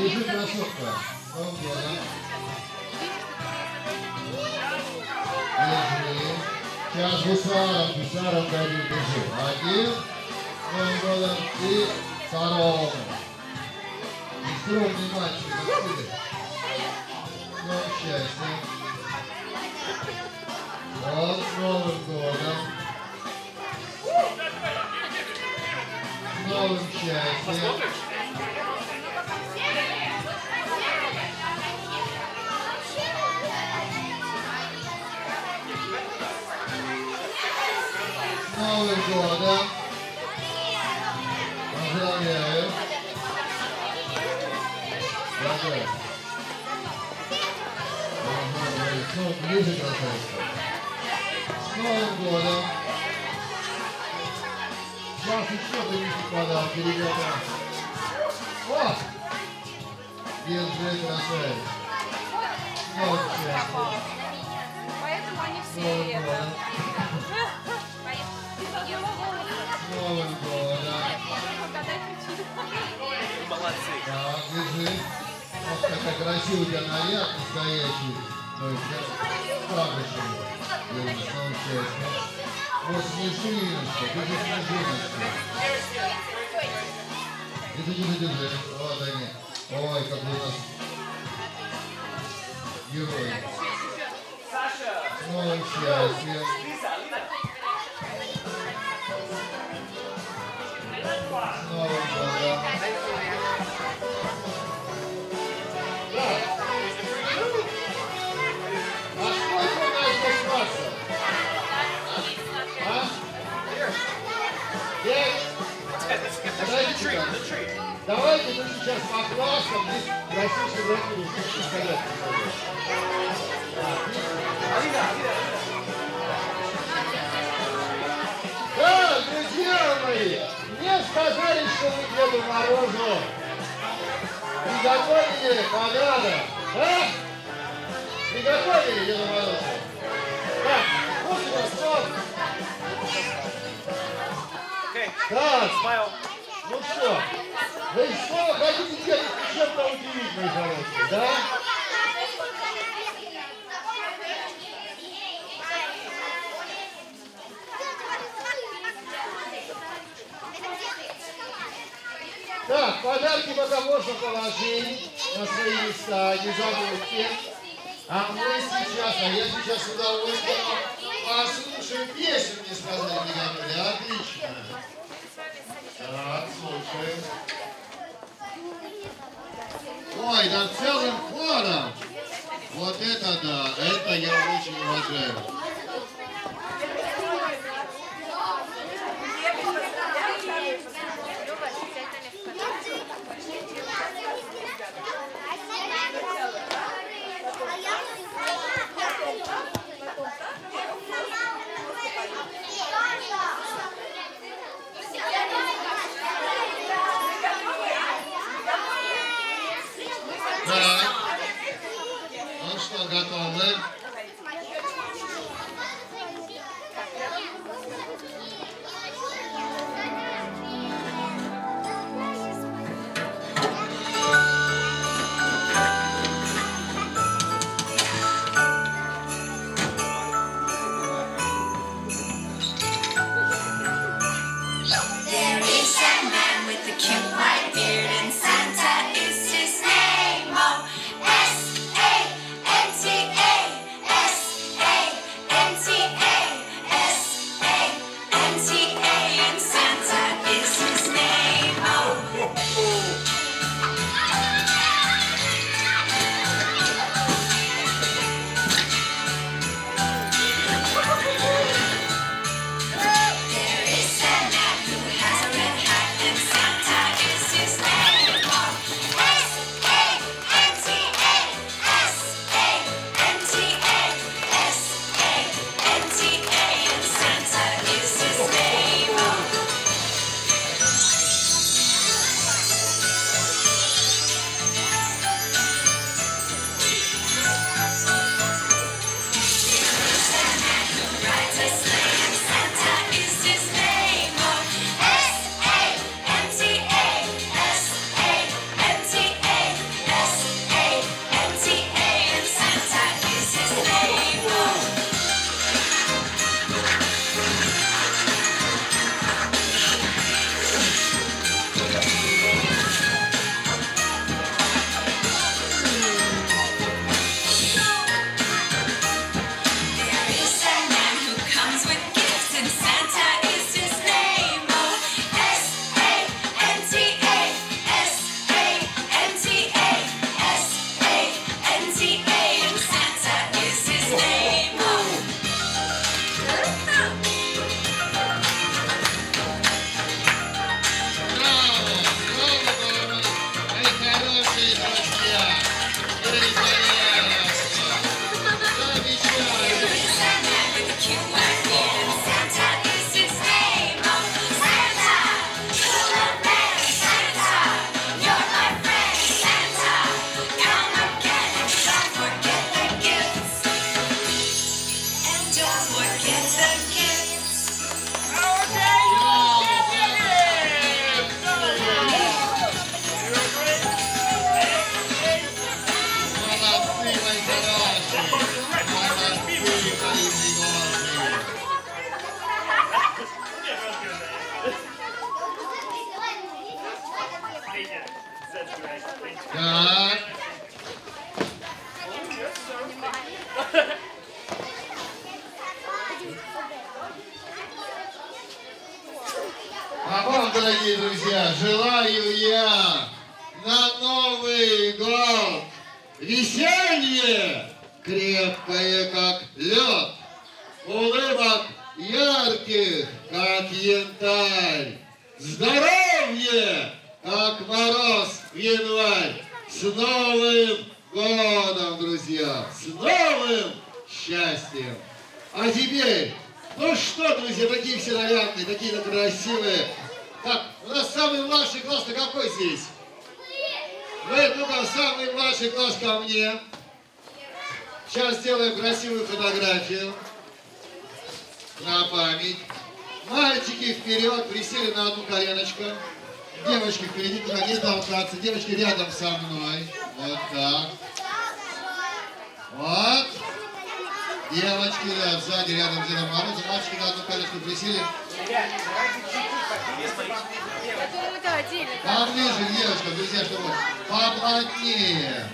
Годом. Держи. Сейчас дадим, держи. Один. С Новым годом. И второго. Скромный мальчик, откуда? С новым счастьем. Вот с Новым годом. С новым счастьем. Новым годом. Поздравляю. Ага, ну, ближе, красавица. С Новым годом. Сейчас еще принесут подарки, ребята. О! Держи, красавица. Счастьем. Поэтому они все Молодцы. Так, держи. Вот какая красивый у тебя наряд настоящий. То есть. Держи, с новым счастьем. Вот снежиночка, держи снежиночку. Держи, держи, держи. Вот они. Ой, какой у нас герой. Саша, С новым Давайте мы сейчас по классам здесь красивые руки что сказать. Да, друзья мои, мне сказали, что вы Деду Морозу приготовили подарок. Да? Приготовили Деду Морозу? Так, вот у вас вот. Okay, Так, smile. ну что, вы снова хотите делать чем-то удивительное, хорошее, да? Так, подарки пока можно положить на свои места, не забудьте. А мы сейчас, а я сейчас с удовольствием послушаю песню, мне сказали. Отлично. Так, слушаем. Ой, да целым хором. Вот это да, это я очень уважаю. Так. А вам, дорогие друзья, желаю я на Новый год веселье крепкое, как лед, улыбок ярких, как янтарь, здоровье, как мороз январь. С Новым годом, друзья! С новым счастьем! А теперь, ну что, друзья, такие все нарядные, такие-то красивые. Так, у нас самый младший класс-то какой здесь? Вы, ну-ка, самый младший класс ко мне. Сейчас сделаем красивую фотографию на память. Мальчики вперед, присели на одну коленочку. Девочки впереди, туда не толкаться. Девочки рядом со мной. Вот так. Вот. Девочки, да, сзади, рядом с Дедом Морозом. Мальчики на одну коленочку присели. Поближе, девочка, друзья, чтобы поплотнее.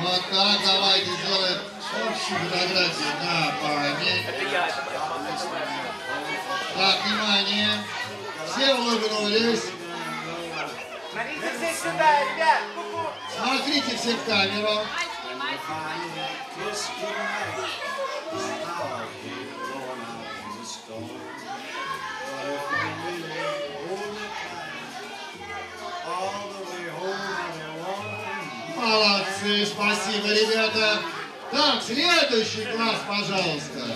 Вот так, давайте сделаем общую фотографию на память. Так, внимание. Все улыбнулись. Смотрите все сюда, ребят. Смотрите все в камеру. Молодцы, спасибо, ребята. Так, следующий класс, пожалуйста.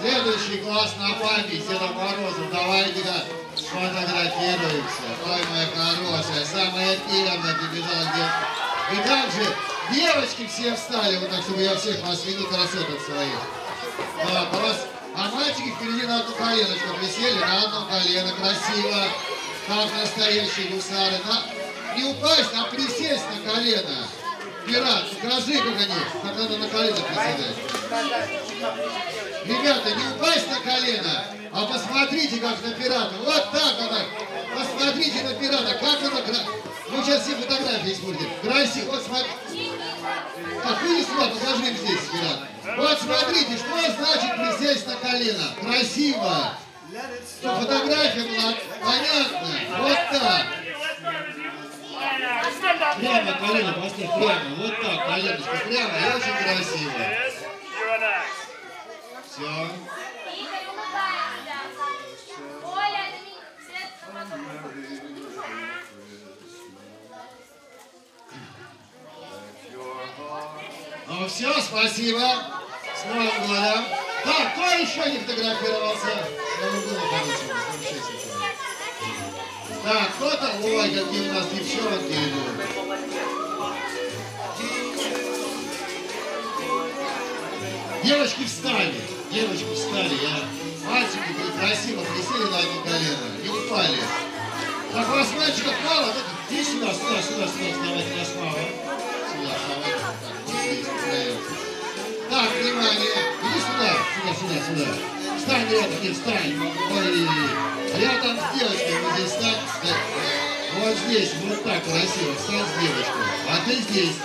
Следующий класс на память Деда Мороза. Давайте-ка сфотографируемся. Ой, моя хорошая, самая первая прибежала девочка. И также девочки все встали, вот так, чтобы я всех вас видел красоток своих. Так, а, вас, а мальчики впереди на одну коленочку присели, на одно колено, красиво, как настоящие гусары. На- не упасть, а присесть на колено. Пират, покажи, как они, как надо на колено приседать. Ребята, не упасть на колено, а посмотрите, как на пирата. Вот так так. Посмотрите на пирата, как кра... Мы сейчас все фотографии испортим. Красиво. Вот смотри. Так, вы сюда, покажи им здесь, пират. Вот смотрите, что значит присесть на колено. Красиво. Фотография была понятна. Вот так. Прямо колено поставь, прямо. Вот так, коленочка, прямо. И очень красиво. Все. Ну все, спасибо. С Новым годом. Так, кто еще не фотографировался? Годом, короче, замечательно. Так, кто там? Ой, какие у нас девчонки идут. Девочки встали, девочки встали, я... Мальчики были красиво присели на одно колено, не упали. Так, у вас мальчиков мало? Ну, Иди сюда, сюда, сюда, сюда, вставайте, нас мало. Сюда, вставайте. Так, вот здесь. Так, внимание. Иди сюда, сюда, сюда, сюда. Встань нет, встань. Ой, рядом с девочкой, вот здесь встань. Вот здесь, вот так красиво, встань с девочкой. А ты здесь.